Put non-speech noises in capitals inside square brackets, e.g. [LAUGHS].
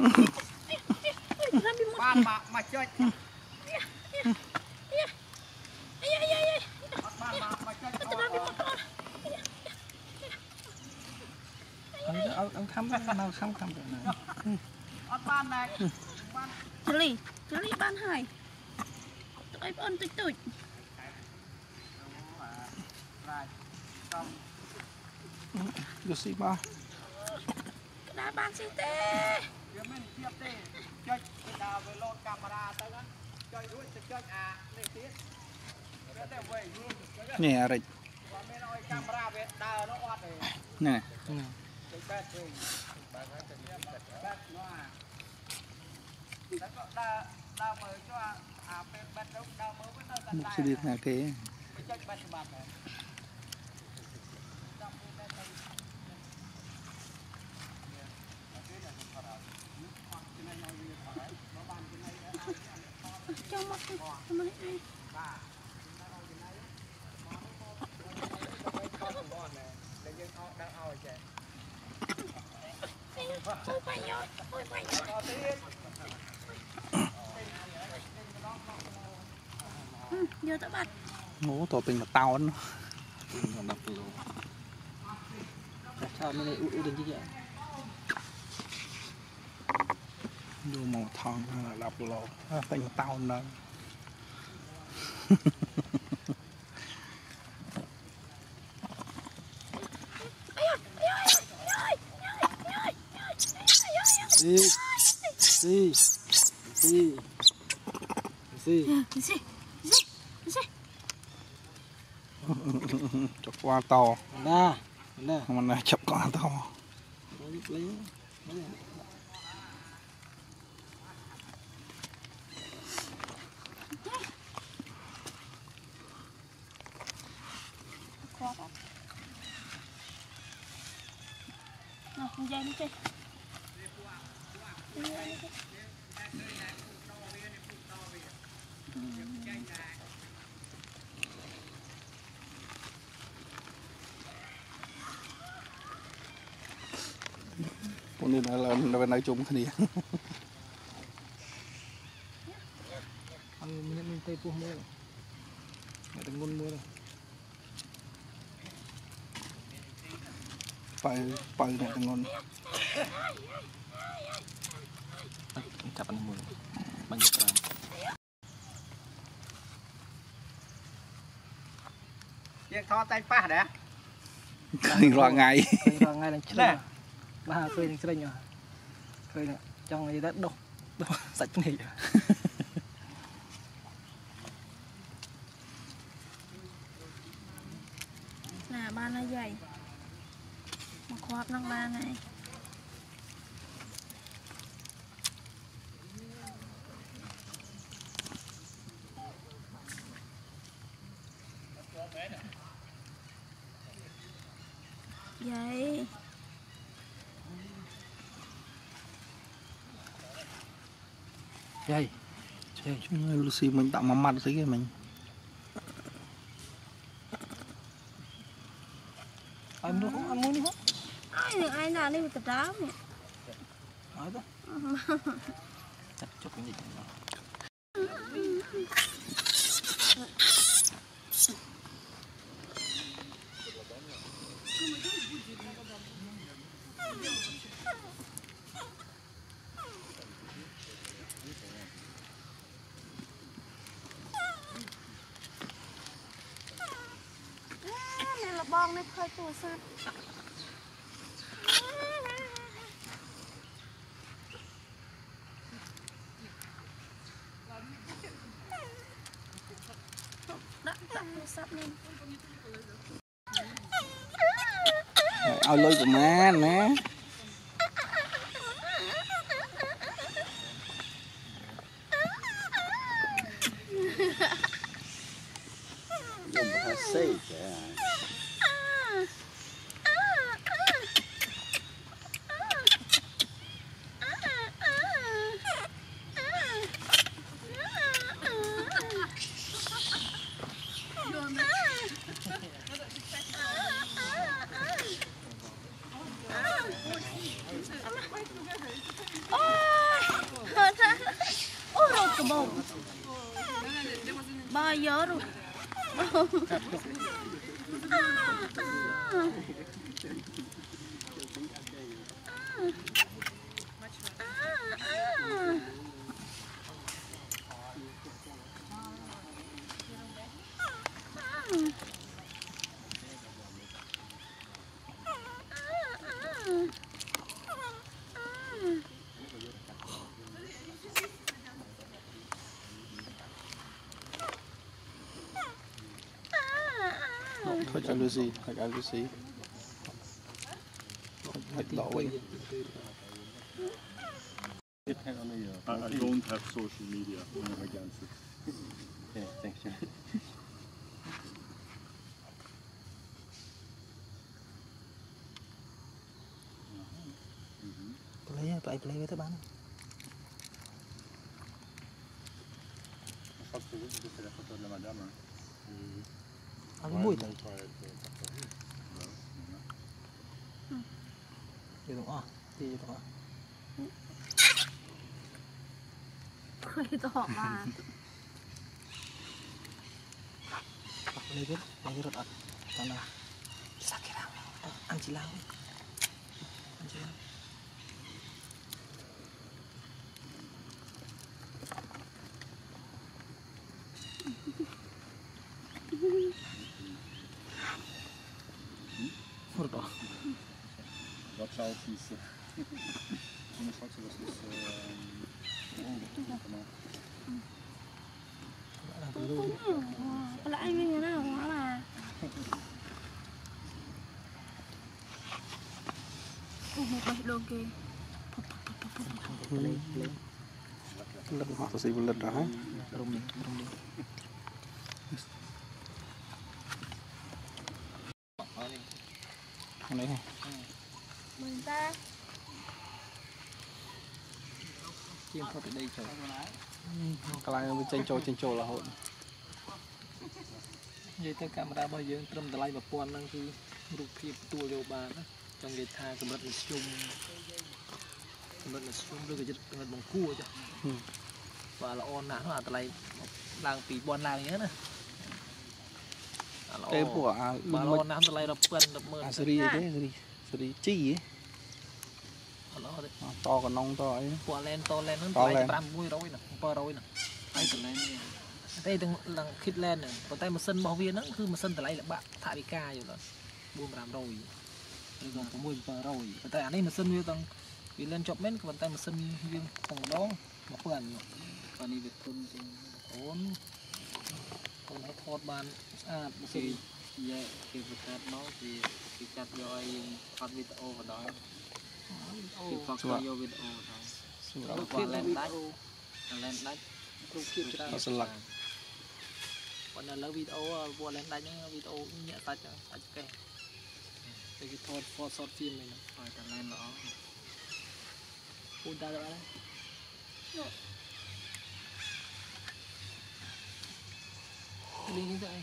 បានមកមកចុចអត់ខំមកខំខំទៅណាអត់បានដែរបានជលីជលីបានហើយទុកឲ្យបងតិចតូចយកស៊ីបាទក្តារបានស៊ីទេ វាមានធៀបទេចុចគេថាវាលោតកាមេរ៉ាទៅណាចុចរួចទៅចុចអានេះទៀតវាតែវែងនេះអារិចគាត់មានឲ្យកាមេរ៉ាវាដើរនោះអត់ទេណាទៅបែបវិញបែបហ្នឹងទៅបែបនោះអាដល់ក៏ដើរដើរមើលចុះអាពេលបែបនោះដើរមើលទៅតែមុខស្រីថាគេចុចបែបច្បាប់ហ្នឹង យកទៅបាត់អូតពេញមកតោនដល់គីឡូចាស់ឆោតមានអ៊ូអ៊ូទាំងជីយ៉ា vô màu thon là đập lộ tay tao nè Sí. Sí. Sí. Sí. Sí. Sí. Qua tàu. Nè. Nè. Mình chụp qua tàu. Lấy. Lấy. Lấy. dây này chơi. Cũng như là là bên này chung thế này ăn miếng tây puông đây là từng ngôn mưa rồi បើបើអ្នកទាំងងន់ចាប់អានេះមួយបាញ់ប្រាំយើងថតតែប៉ះដែរឃើញរាល់ថ្ងៃឃើញរាល់ថ្ងៃនឹងឆ្លាបាទឃើញនឹងស្រិញឃើញចង់និយាយទៅដុសដុសសាច់ភ្នែកណាបានហើយយាយ មកខ្វាប់នឹងបានហើយយាយ vậy vậy Lucy mình tạo mặt mặt gì cái mình anh អើយនឹងឯងណានេះវាទៅដើមនេះ nói đó chặt chụp cái gì đó នេះលបងនេះឃើញទូរស័ព្ទដាក់ដាក់ ទូរស័ព្ទនេះ ao lôi của má nè dùng một xây kìa អូ lloro. [LAUGHS] ah, ah. Ah, ah. Like like. Like. I, I don't have social media. I'm against it. Yeah, thanks. you. play, play with the band. madame. Ali muito ali. Vai lá. Vai lá. Vai lá. Vai lá. Vai lá. Lebih, lebih rotan tanah. Sakit ramai, anjilang. ici. je crois que c'est parce que c'est... Comment là anh như thế nào hóa là Ủa một cái lông kì Lật hóa tôi sẽ lật ra hả? Rung đi, rung đi Không lấy hả? មើលតើជាងផុតពីដីចូលកន្លែងវាចេញចូលចេញចូលរហូតនិយាយទៅកាមេរ៉ារបស់យើងត្រឹមតម្លៃ1000ហ្នឹងគឺរូបភាពទួលយកបានណាចង់និយាយថាកម្រិតមធ្យមកម្រិតមធ្យមឬក៏ចិត្តកម្រិតបង្គួរចាបាទល្អណាស់អាតម្លៃឡើងពី1000ឡើងអញ្ចឹងណាអឡូពេលពួកអាបាទល្អណាស់តម្លៃ1000 10000អាសេរីអីទេសេរី 3G ហ៎ឡោទេតកណងតអីពួកឡែនតឡែនហ្នឹងប្រហែល500ណា700ណាហើយកឡែននេះតែទាំងឡើង kit land ហ្នឹងប៉ុន្តែម៉ាស៊ីនរបស់វាហ្នឹងគឺម៉ាស៊ីនតម្លៃល្បាក់ថាវិការយល់អត់4500ឬក៏6 700ប៉ុន្តែអានេះម៉ាស៊ីនវាទាំងវាលឿនជាប់មែនក៏ប៉ុន្តែម៉ាស៊ីនវាផងដងមកពើអានេះអានេះវាទុនជាងអូនអូនថតបានស្អាតម៉ាស៊ីននិយាយគេបង្កើតមកវា គេកាត់យកឲ្យយើងថតវីដេអូបណ្ដោយគេផកយកវីដេអូបណ្ដោយ Sura. រូបភាពលែនដាច់លែនដាច់រូបភាពច្រើន nó sẽ lật ប៉ុន្តែលើវីដេអូពួកលែនដាច់ហ្នឹងវីដេអូញាក់សាច់សាច់កេះតែគេថត for short film ហ្នឹងឲ្យតែលែនល្អពូតាទៅអត់លីងទៅអី